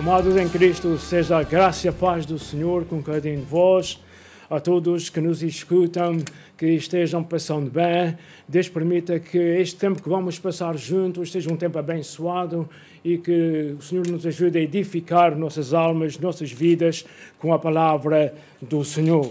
Amados em Cristo, seja a graça e a paz do Senhor com cada um de vós, a todos que nos escutam, que estejam passando bem. Deus permita que este tempo que vamos passar juntos seja um tempo abençoado e que o Senhor nos ajude a edificar nossas almas, nossas vidas com a palavra do Senhor.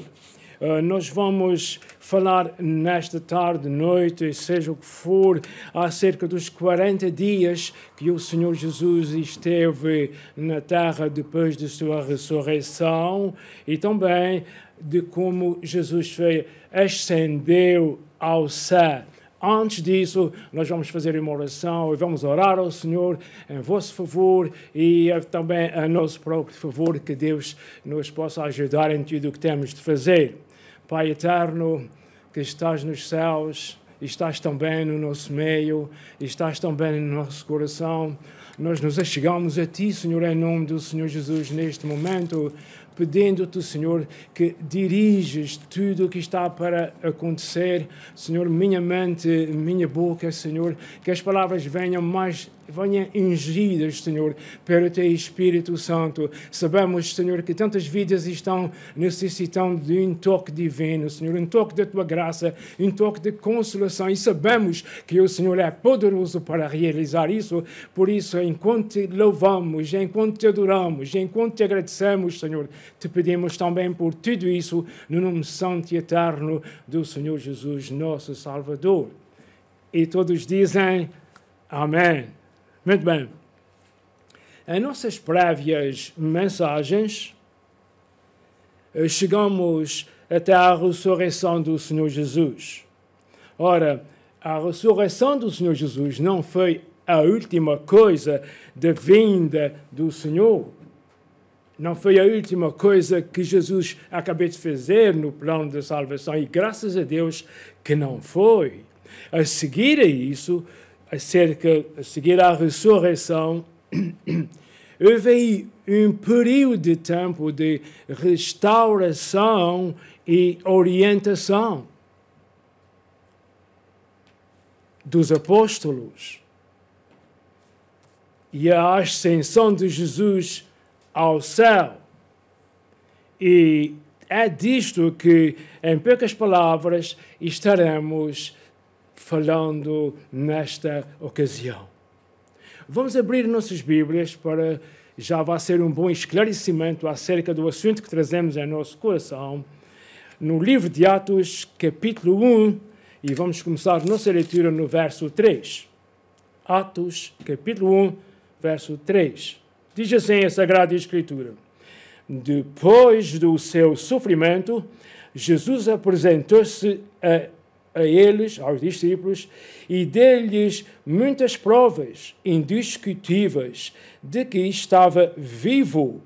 Uh, nós vamos falar nesta tarde, noite, seja o que for, acerca dos 40 dias que o Senhor Jesus esteve na terra depois de sua ressurreição e também de como Jesus foi, ascendeu ao céu. Antes disso, nós vamos fazer uma oração e vamos orar ao Senhor em vosso favor e também a nosso próprio favor, que Deus nos possa ajudar em tudo o que temos de fazer. Pai eterno, que estás nos céus, estás também no nosso meio, estás também no nosso coração. Nós nos achegamos a Ti, Senhor, em nome do Senhor Jesus, neste momento, pedindo-te, Senhor, que diriges tudo o que está para acontecer. Senhor, minha mente, minha boca, Senhor, que as palavras venham mais venham ungidas, Senhor, pelo Teu Espírito Santo. Sabemos, Senhor, que tantas vidas estão necessitando de um toque divino, Senhor, um toque da Tua graça, um toque de consolação. E sabemos que o Senhor é poderoso para realizar isso. Por isso, enquanto te louvamos, enquanto te adoramos, enquanto te agradecemos, Senhor, te pedimos também por tudo isso, no nome santo e eterno do Senhor Jesus, nosso Salvador. E todos dizem Amém. Muito bem. Em nossas prévias mensagens, eh, chegamos até a ressurreição do Senhor Jesus. Ora, a ressurreição do Senhor Jesus não foi a última coisa da vinda do Senhor. Não foi a última coisa que Jesus acabou de fazer no plano da salvação, e graças a Deus que não foi. A seguir a isso, acerca, a seguir à ressurreição, houve um período de tempo de restauração e orientação dos apóstolos. E a ascensão de Jesus ao céu. E é disto que, em poucas palavras, estaremos falando nesta ocasião. Vamos abrir nossas Bíblias para já vai ser um bom esclarecimento acerca do assunto que trazemos em nosso coração. No livro de Atos, capítulo 1, e vamos começar nossa leitura no verso 3. Atos, capítulo 1, verso 3. Diz assim a Sagrada Escritura: Depois do seu sofrimento, Jesus apresentou-se a a eles, aos discípulos, e deu-lhes muitas provas indiscutíveis de que estava vivo.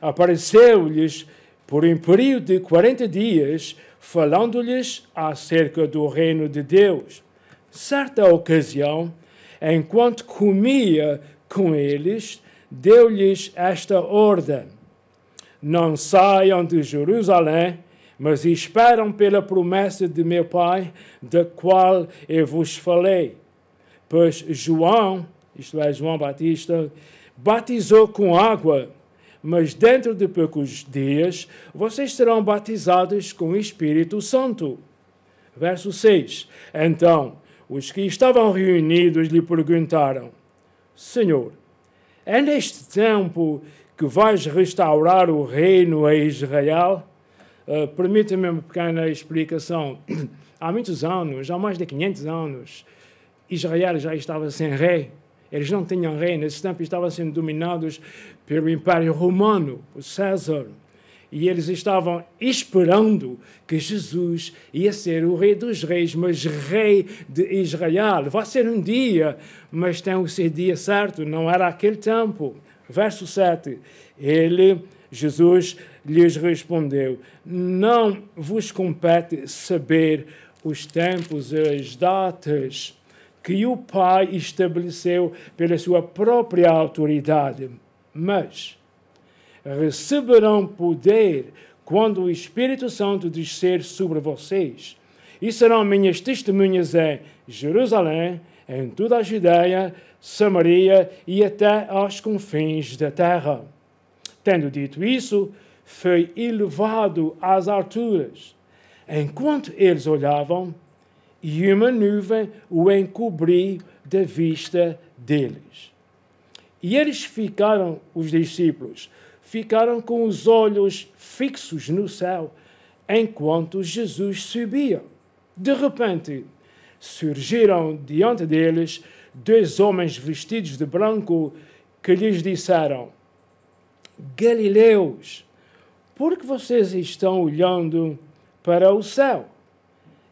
Apareceu-lhes por um período de 40 dias, falando-lhes acerca do reino de Deus. Certa ocasião, enquanto comia com eles, deu-lhes esta ordem: Não saiam de Jerusalém mas esperam pela promessa de meu Pai, da qual eu vos falei. Pois João, isto é, João Batista, batizou com água, mas dentro de poucos dias vocês serão batizados com o Espírito Santo. Verso 6. Então, os que estavam reunidos lhe perguntaram: Senhor, é neste tempo que vais restaurar o reino a Israel? Uh, Permita-me uma pequena explicação. Há muitos anos, há mais de 500 anos, Israel já estava sem rei. Eles não tinham rei. Nesse tempo estavam sendo dominados pelo Império Romano, por César. E eles estavam esperando que Jesus ia ser o rei dos reis, mas rei de Israel. Vai ser um dia, mas tem o seu dia certo, não era aquele tempo. Verso 7. Ele, Jesus, lhes respondeu: Não vos compete saber os tempos e as datas que o Pai estabeleceu pela sua própria autoridade, mas receberão poder quando o Espírito Santo descer sobre vocês, e serão minhas testemunhas em Jerusalém, em toda a Judeia, Samaria e até aos confins da terra. Tendo dito isso, foi elevado às alturas. Enquanto eles olhavam, e uma nuvem o encobriu da vista deles. E eles ficaram, os discípulos, ficaram com os olhos fixos no céu, enquanto Jesus subia. De repente, surgiram diante deles dois homens vestidos de branco que lhes disseram: Galileus, por que vocês estão olhando para o céu?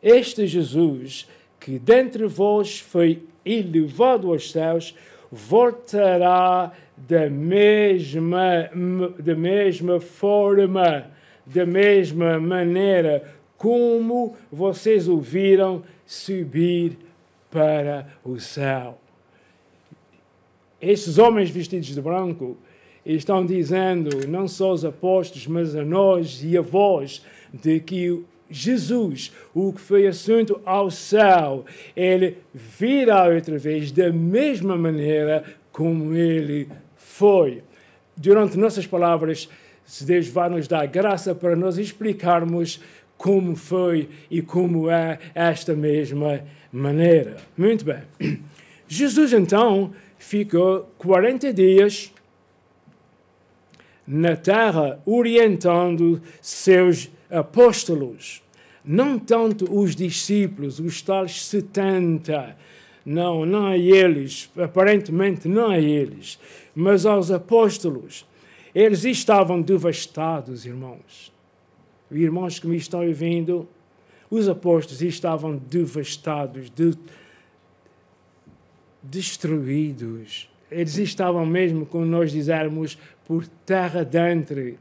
Este Jesus, que dentre vós foi elevado aos céus, voltará da mesma, da mesma forma, da mesma maneira como vocês ouviram subir para o céu. Esses homens vestidos de branco estão dizendo, não só aos apóstolos, mas a nós e a vós, de que Jesus, o que foi assunto ao céu, ele virá outra vez da mesma maneira como ele foi. Durante nossas palavras, se Deus vai nos dar graça para nós explicarmos como foi e como é esta mesma maneira. Muito bem. Jesus então ficou 40 dias na terra orientando seus apóstolos, não tanto os discípulos, os tais 70, não, não a eles, aparentemente não a eles, mas aos apóstolos. Eles estavam devastados, irmãos. Irmãos que me estão ouvindo, os apóstolos estavam devastados, de, destruídos. Eles estavam mesmo, como nós dizermos, por terra dentro.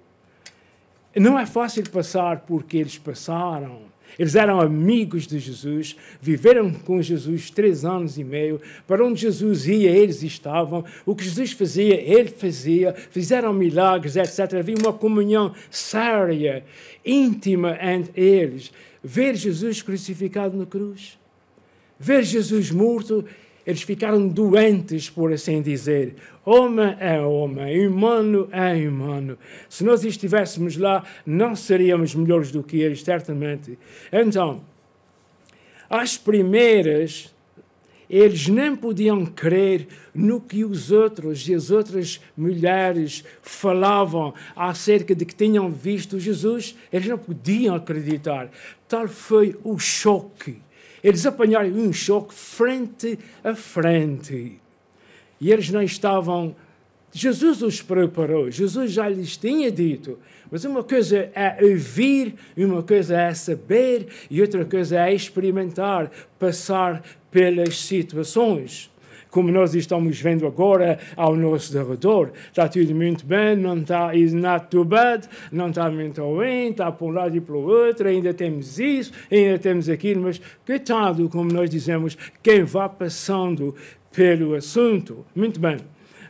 Não é fácil passar porque eles passaram. Eles eram amigos de Jesus, viveram com Jesus três anos e meio. Para onde Jesus ia, eles estavam. O que Jesus fazia, ele fazia. Fizeram milagres, etc. Havia uma comunhão séria, íntima entre eles. Ver Jesus crucificado na cruz, ver Jesus morto eles ficaram doentes, por assim dizer. Homem é homem, humano é humano. Se nós estivéssemos lá, não seríamos melhores do que eles, certamente. Então, às primeiras, eles nem podiam crer no que os outros e as outras mulheres falavam acerca de que tinham visto Jesus. Eles não podiam acreditar. Tal foi o choque eles apanharam um choque frente a frente. E eles não estavam. Jesus os preparou, Jesus já lhes tinha dito. Mas uma coisa é ouvir, uma coisa é saber, e outra coisa é experimentar, passar pelas situações como nós estamos vendo agora ao nosso redor. Está tudo muito bem, não está is not too bad, não está muito ruim, está para um lado e para o outro, ainda temos isso, ainda temos aquilo, mas coitado, como nós dizemos, quem vai passando pelo assunto. Muito bem,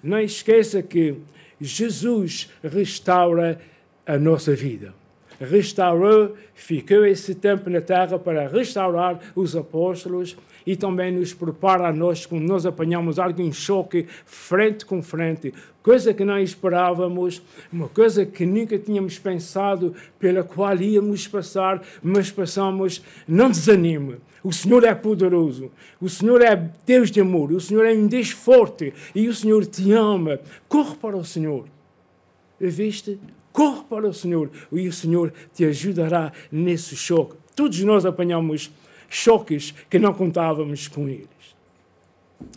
não esqueça que Jesus restaura a nossa vida restaurou, ficou esse tempo na terra para restaurar os apóstolos e também nos prepara a nós quando nós apanhamos algum choque frente com frente, coisa que não esperávamos, uma coisa que nunca tínhamos pensado pela qual íamos passar, mas passamos. Não desanime. O Senhor é poderoso, o Senhor é Deus de amor, o Senhor é um Deus forte e o Senhor te ama. Corre para o Senhor. Viste? Corre para o Senhor e o Senhor te ajudará nesse choque. Todos nós apanhamos choques que não contávamos com eles.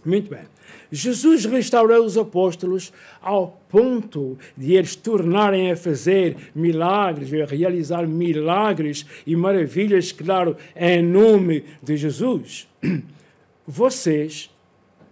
Muito bem. Jesus restaurou os apóstolos ao ponto de eles tornarem a fazer milagres, a realizar milagres e maravilhas, claro, em nome de Jesus. Vocês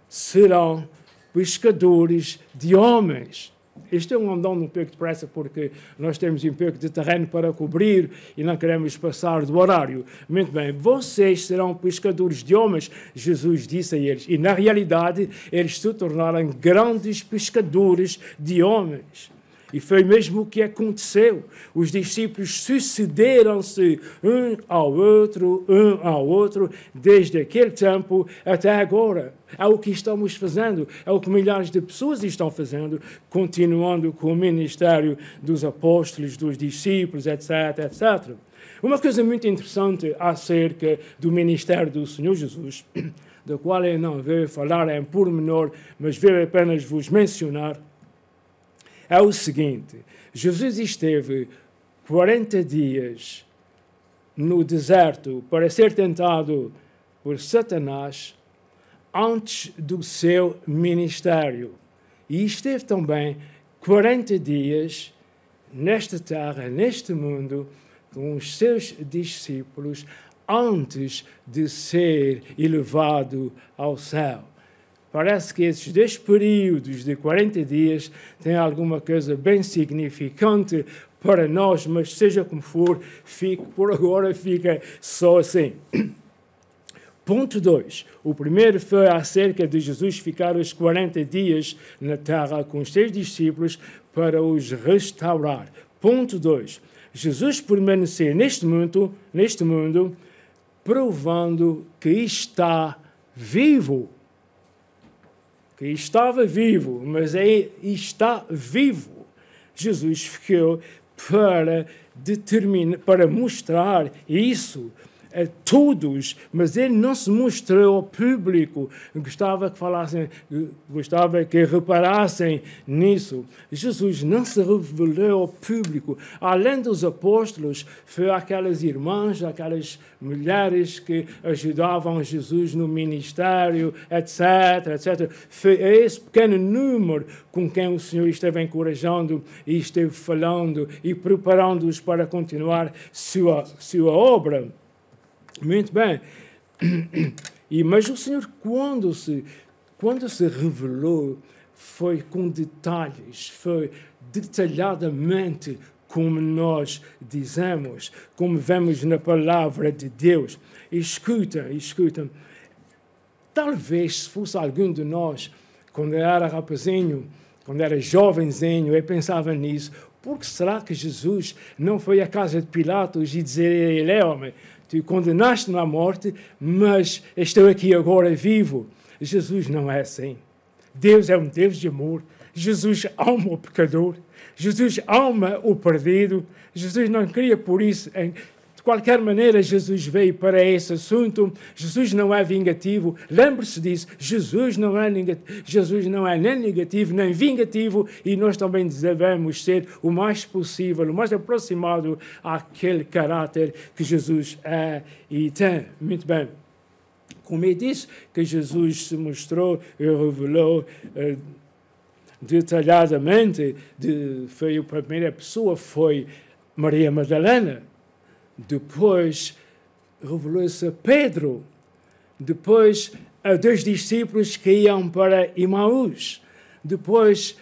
serão pescadores de homens. Isto é um andão um pouco depressa porque nós temos um pouco de terreno para cobrir e não queremos passar do horário. Muito bem, vocês serão pescadores de homens, Jesus disse a eles. E na realidade, eles se tornaram grandes pescadores de homens. E foi mesmo o que aconteceu. Os discípulos sucederam-se um ao outro, um ao outro, desde aquele tempo até agora. É o que estamos fazendo, é o que milhares de pessoas estão fazendo, continuando com o ministério dos apóstolos, dos discípulos, etc, etc. Uma coisa muito interessante acerca do ministério do Senhor Jesus, do qual eu não vou falar em pormenor, mas vou apenas vos mencionar, é o seguinte: Jesus esteve 40 dias no deserto para ser tentado por Satanás antes do seu ministério. E esteve também 40 dias nesta terra, neste mundo, com os seus discípulos antes de ser elevado ao céu. Parece que esses dois períodos de 40 dias têm alguma coisa bem significante para nós, mas seja como for, fique, por agora fica só assim. Ponto 2. O primeiro foi acerca de Jesus ficar os 40 dias na terra com os seus discípulos para os restaurar. Ponto 2. Jesus permanecer neste mundo, neste mundo, provando que está vivo. Que estava vivo, mas é, está vivo. Jesus ficou para determinar, para mostrar isso a todos, mas ele não se mostrou ao público. Gostava que falassem, gostava que reparassem nisso. Jesus não se revelou ao público. Além dos apóstolos, foi aquelas irmãs, aquelas mulheres que ajudavam Jesus no ministério, etc, etc. Foi esse pequeno número com quem o Senhor esteve encorajando e esteve falando e preparando-os para continuar sua, sua obra. Muito bem. E, mas o Senhor, quando se, quando se revelou, foi com detalhes, foi detalhadamente como nós dizemos, como vemos na palavra de Deus. Escuta, escuta. Talvez se fosse algum de nós, quando era rapazinho, quando era jovenzinho, eu pensava nisso. Por que será que Jesus não foi à casa de Pilatos e dizer ele, é, homem, tu condenaste-me à morte, mas estou aqui agora vivo. Jesus não é assim. Deus é um Deus de amor. Jesus ama o pecador. Jesus ama o perdido. Jesus não queria por isso qualquer maneira, Jesus veio para esse assunto. Jesus não é vingativo. Lembre-se disso. Jesus não é Jesus não é nem negativo nem vingativo e nós também devemos ser o mais possível, o mais aproximado àquele caráter que Jesus é e tem. Muito bem. Como eu disse, que Jesus se mostrou e revelou. Uh, detalhadamente, de, foi a primeira pessoa, foi Maria Madalena, depois revelou-se Pedro. Depois a dois discípulos que iam para Imaús. Depois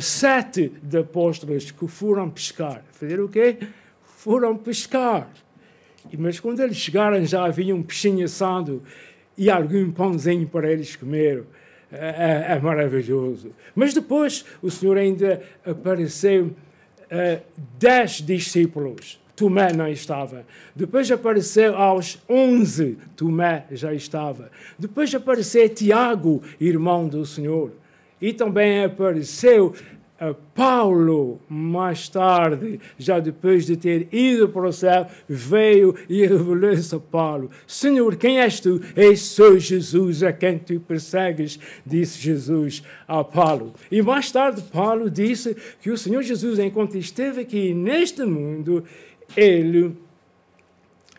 sete de apóstolos que foram pescar. Fazer o quê? Foram pescar. Mas quando eles chegaram já havia um peixinho assado e algum pãozinho para eles comer. É, é, é maravilhoso. Mas depois o Senhor ainda apareceu a dez discípulos Tomé não estava. Depois apareceu aos 11, Tomé já estava. Depois apareceu Tiago, irmão do Senhor. E também apareceu a Paulo, mais tarde, já depois de ter ido para o céu, veio e revelou-se a Paulo: Senhor, quem és tu? Eu sou Jesus, a quem tu persegues, disse Jesus a Paulo. E mais tarde, Paulo disse que o Senhor Jesus, enquanto esteve aqui neste mundo, ele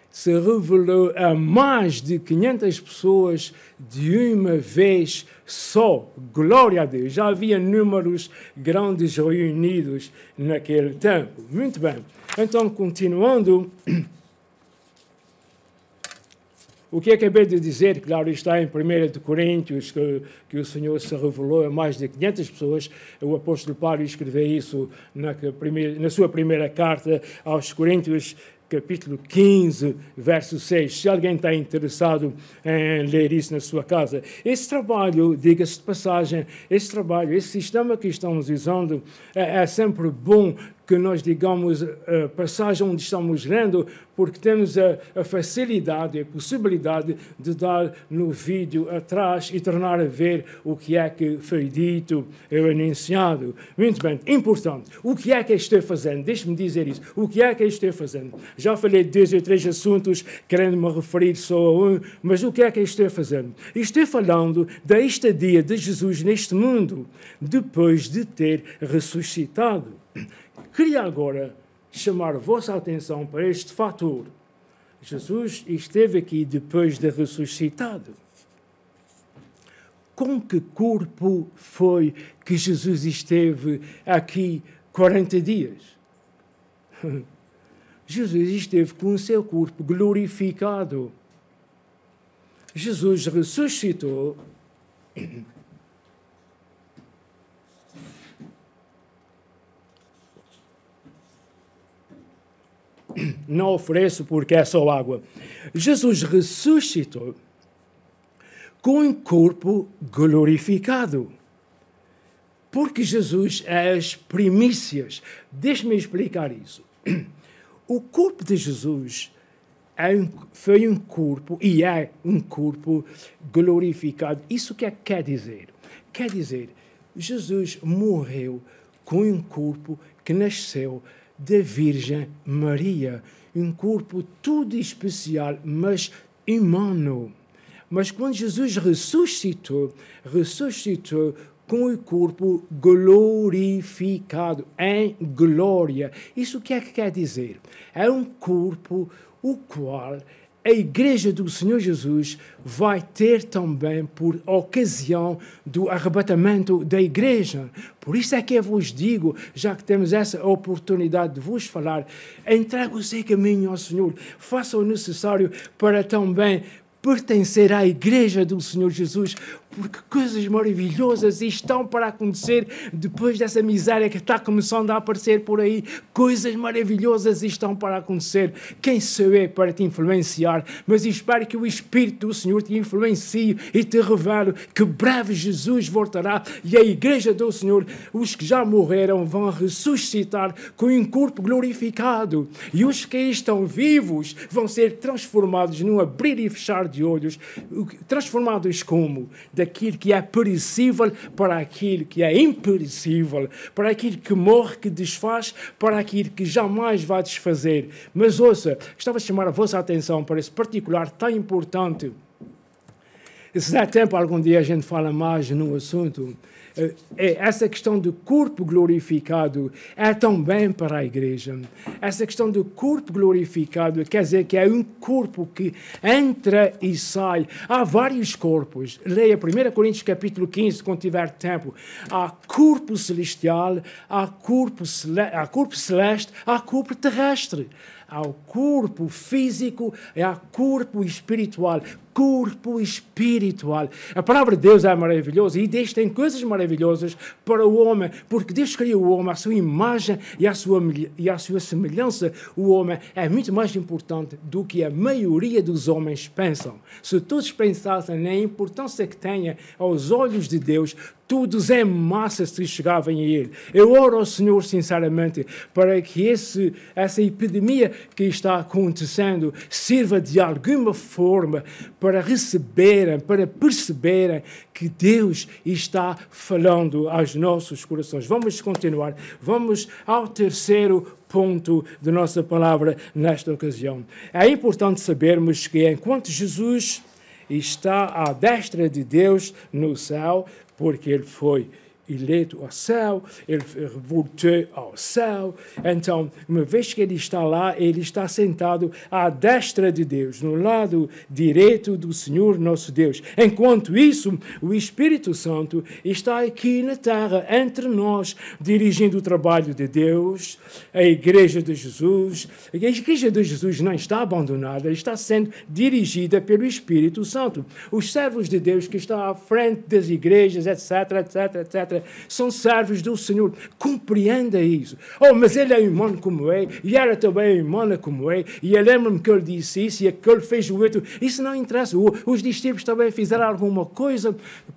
se revelou a mais de 500 pessoas de uma vez só. Glória a Deus. Já havia números grandes reunidos naquele tempo. Muito bem. Então, continuando. O que acabei de dizer, claro, está em 1 Coríntios, que, que o Senhor se revelou a mais de 500 pessoas. O apóstolo Paulo escreveu isso na, primeira, na sua primeira carta aos Coríntios, capítulo 15, verso 6. Se alguém está interessado em ler isso na sua casa. Esse trabalho, diga-se de passagem, esse trabalho, esse sistema que estamos usando é, é sempre bom que nós digamos a passagem onde estamos lendo, porque temos a, a, facilidade, a possibilidade de dar no vídeo atrás e tornar a ver o que é que foi dito ou anunciado. Muito bem, importante. O que é que eu estou fazendo? Deixe-me dizer isso. O que é que eu estou fazendo? Já falei de dois ou três assuntos, querendo me referir só a um, mas o que é que eu estou fazendo? Estou falando da estadia de Jesus neste mundo, depois de ter ressuscitado. Queria agora chamar vossa atenção para este fator. Jesus esteve aqui depois de ressuscitado. Com que corpo foi que Jesus esteve aqui 40 dias? Jesus esteve com o seu corpo glorificado. Jesus ressuscitou não ofereço porque é só água. Jesus ressuscitou com um corpo glorificado. Porque Jesus é as primícias. Deixe-me explicar isso. O corpo de Jesus é um, foi um corpo e é um corpo glorificado. Isso que é, quer dizer? Quer dizer, Jesus morreu com um corpo que nasceu da Virgem Maria. Um corpo tudo especial, mas humano. Mas quando Jesus ressuscitou, ressuscitou com o corpo glorificado, em glória. Isso o que é que quer dizer? É um corpo o qual a Igreja do Senhor Jesus vai ter também por ocasião do arrebatamento da Igreja. Por isso é que eu vos digo, já que temos essa oportunidade de vos falar, entregue o seu caminho ao Senhor, faça o necessário para também pertencer à Igreja do Senhor Jesus, porque coisas maravilhosas estão para acontecer depois dessa miséria que está começando a aparecer por aí. Coisas maravilhosas estão para acontecer. Quem sou eu para te influenciar? Mas espero que o Espírito do Senhor te influencie e te revele que breve Jesus voltará e a Igreja do Senhor, os que já morreram, vão ressuscitar com um corpo glorificado e os que estão vivos vão ser transformados num abrir e fechar de olhos. Transformados como? Daquilo que é perecível para aquilo que é imperecível, para aquilo que morre, que desfaz, para aquilo que jamais vai desfazer. Mas ouça, estava a chamar a vossa atenção para esse particular tão importante. Se der tempo, algum dia a gente fala mais no assunto é, é, essa questão do corpo glorificado é também para a igreja. Essa questão do corpo glorificado quer dizer que é um corpo que entra e sai. Há vários corpos. Leia 1 Coríntios capítulo 15, quando tiver tempo. Há corpo celestial, há corpo, há corpo celeste, há corpo terrestre ao corpo físico e ao corpo espiritual corpo espiritual. A palavra de Deus é maravilhosa e Deus tem coisas maravilhosas para o homem, porque Deus criou o homem à sua imagem e à sua, e à sua semelhança. O homem é muito mais importante do que a maioria dos homens pensam. Se todos pensassem na importância que tenha aos olhos de Deus, todos em massa se chegavam a Ele. Eu oro ao Senhor, sinceramente, para que esse, essa epidemia que está acontecendo sirva de alguma forma para receberem, para perceberem que Deus está falando aos nossos corações. Vamos continuar. Vamos ao terceiro ponto da nossa palavra nesta ocasião. É importante sabermos que enquanto Jesus está à destra de Deus no céu, porque ele foi eleito ao céu, ele voltou ao céu. Então, uma vez que ele está lá, ele está sentado à destra de Deus, no lado direito do Senhor nosso Deus. Enquanto isso, o Espírito Santo está aqui na terra, entre nós, dirigindo o trabalho de Deus, a Igreja de Jesus. A Igreja de Jesus não está abandonada, está sendo dirigida pelo Espírito Santo. Os servos de Deus que estão à frente das igrejas, etc, etc, etc são servos do Senhor. Compreenda isso. Oh, mas ele é humano como é, e ela também é humana como é, e eu lembro-me que ele disse isso, e aquele fez o outro. Isso não interessa. Os discípulos também fizeram alguma coisa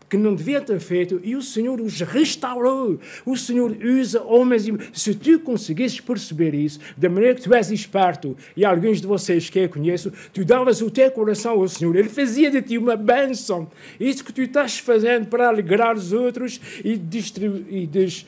que não devia ter feito, e o Senhor os restaurou. O Senhor usa homens e se tu conseguisses perceber isso, da maneira que tu és esperto, e alguns de vocês que eu conheço, tu davas o teu coração ao Senhor, Ele fazia de ti uma bênção. Isso que tu estás fazendo para alegrar os outros e, e, des,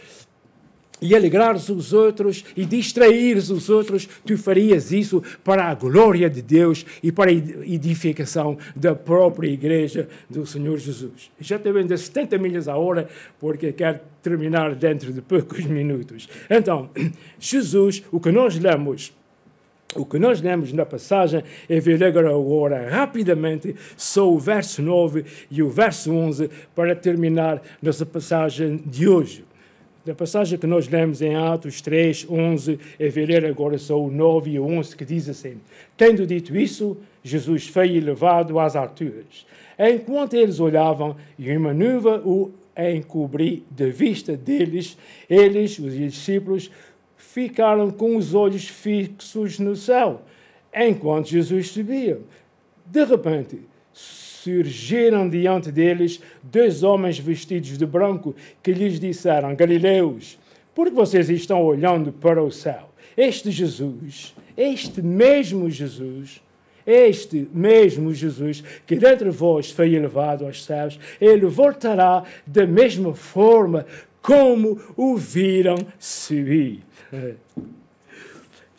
e alegrar os outros e distrair os outros, tu farias isso para a glória de Deus e para a edificação da própria igreja do Senhor Jesus. Já estou indo a 70 milhas a hora, porque quero terminar dentro de poucos minutos. Então, Jesus, o que nós lemos o que nós lemos na passagem é ver agora rapidamente só o verso 9 e o verso 11 para terminar nossa passagem de hoje. Na passagem que nós lemos em Atos 3, 11, é ver agora só o 9 e o 11 que diz assim: Tendo dito isso, Jesus foi elevado às alturas. Enquanto eles olhavam e uma nuvem o encobriu de vista deles, eles, os discípulos, ficaram com os olhos fixos no céu, enquanto Jesus subia. De repente, surgiram diante deles dois homens vestidos de branco que lhes disseram: Galileus, por que vocês estão olhando para o céu? Este Jesus, este mesmo Jesus, este mesmo Jesus que dentre vós foi elevado aos céus, ele voltará da mesma forma como o viram subir.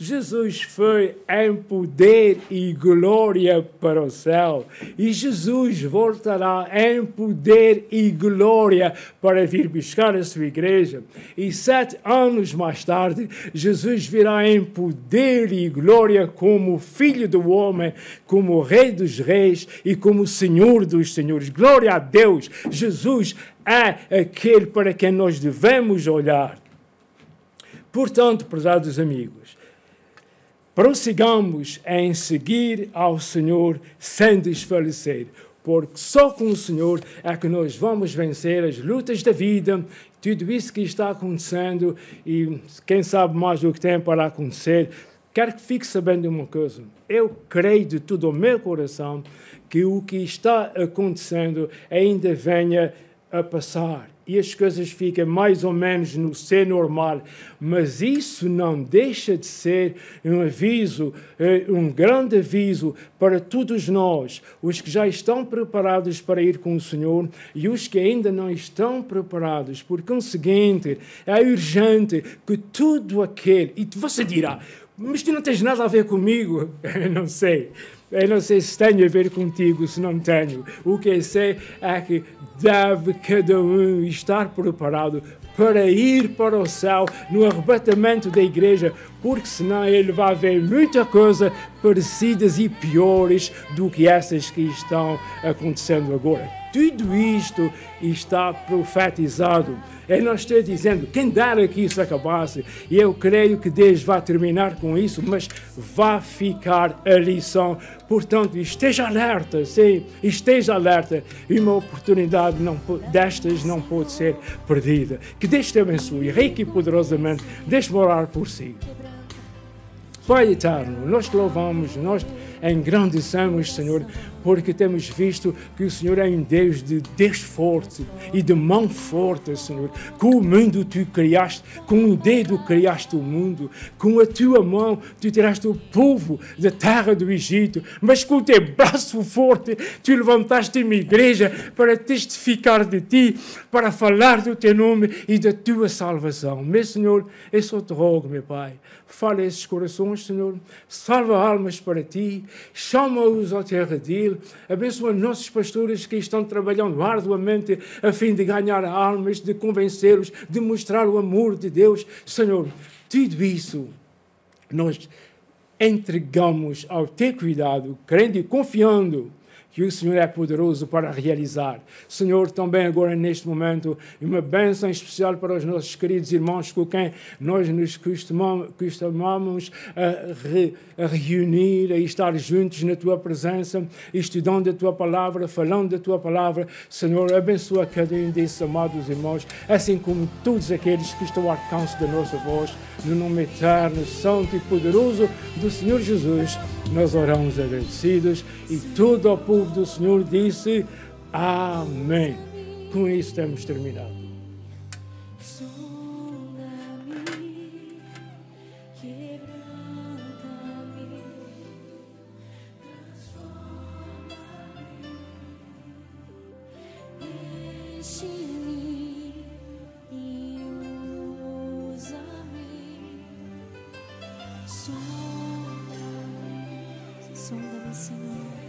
Jesus foi em poder e glória para o céu. E Jesus voltará em poder e glória para vir buscar a sua igreja. E sete anos mais tarde, Jesus virá em poder e glória como Filho do Homem, como Rei dos Reis e como Senhor dos Senhores. Glória a Deus! Jesus é aquele para quem nós devemos olhar. Portanto, prezados amigos, prossigamos em seguir ao Senhor sem desfalecer, porque só com o Senhor é que nós vamos vencer as lutas da vida, tudo isso que está acontecendo e quem sabe mais do que tem para acontecer. Quero que fique sabendo uma coisa. Eu creio de todo o meu coração que o que está acontecendo ainda venha a passar e as coisas ficam mais ou menos no ser normal, mas isso não deixa de ser um aviso, eh, um grande aviso para todos nós, os que já estão preparados para ir com o Senhor e os que ainda não estão preparados, porque é o seguinte, é urgente que tudo aquele, e você dirá, mas tu não tens nada a ver comigo? Eu não sei. Eu não sei se tenho a ver contigo, se não tenho. O que sei é que deve cada um estar preparado para ir para o céu no arrebatamento da igreja, porque senão ele vai ver muita coisa parecidas e piores do que essas que estão acontecendo agora. Tudo isto está profetizado. Eu não estou dizendo, quem dera que isso acabasse, e eu creio que Deus vai terminar com isso, mas vai ficar a lição. Portanto, esteja alerta, sim, esteja alerta. E uma oportunidade não, destas não pode ser perdida. Que Deus te abençoe, rico e poderosamente. Deixe-me orar por si. Pai eterno, nós te louvamos, nós engrandecemos, Senhor, porque temos visto que o Senhor é um Deus de Deus forte e de mão forte, Senhor. Com o mundo tu criaste, com o dedo criaste o mundo, com a tua mão tu tiraste o povo da terra do Egito, mas com o teu braço forte tu levantaste uma igreja para testificar de ti, para falar do teu nome e da tua salvação. Meu Senhor, eu só te rogo, meu Pai, fala esses corações, Senhor, salva almas para ti, chama-os ao teu redil, abençoa nossos pastores que estão trabalhando arduamente a fim de ganhar almas, de convencê-los, de mostrar o amor de Deus. Senhor, tudo isso nós entregamos ao teu cuidado, crendo e confiando que o Senhor é poderoso para realizar. Senhor, também agora neste momento, uma bênção especial para os nossos queridos irmãos com quem nós nos costumamos, a, re, a reunir, a estar juntos na Tua presença, estudando a Tua palavra, falando da Tua palavra. Senhor, abençoa cada um desses amados irmãos, assim como todos aqueles que estão ao alcance da nossa voz, no nome eterno, santo e poderoso do Senhor Jesus nós oramos agradecidos e todo o povo do Senhor disse Amém. Com isso temos terminado. Sonda-me, Senhor.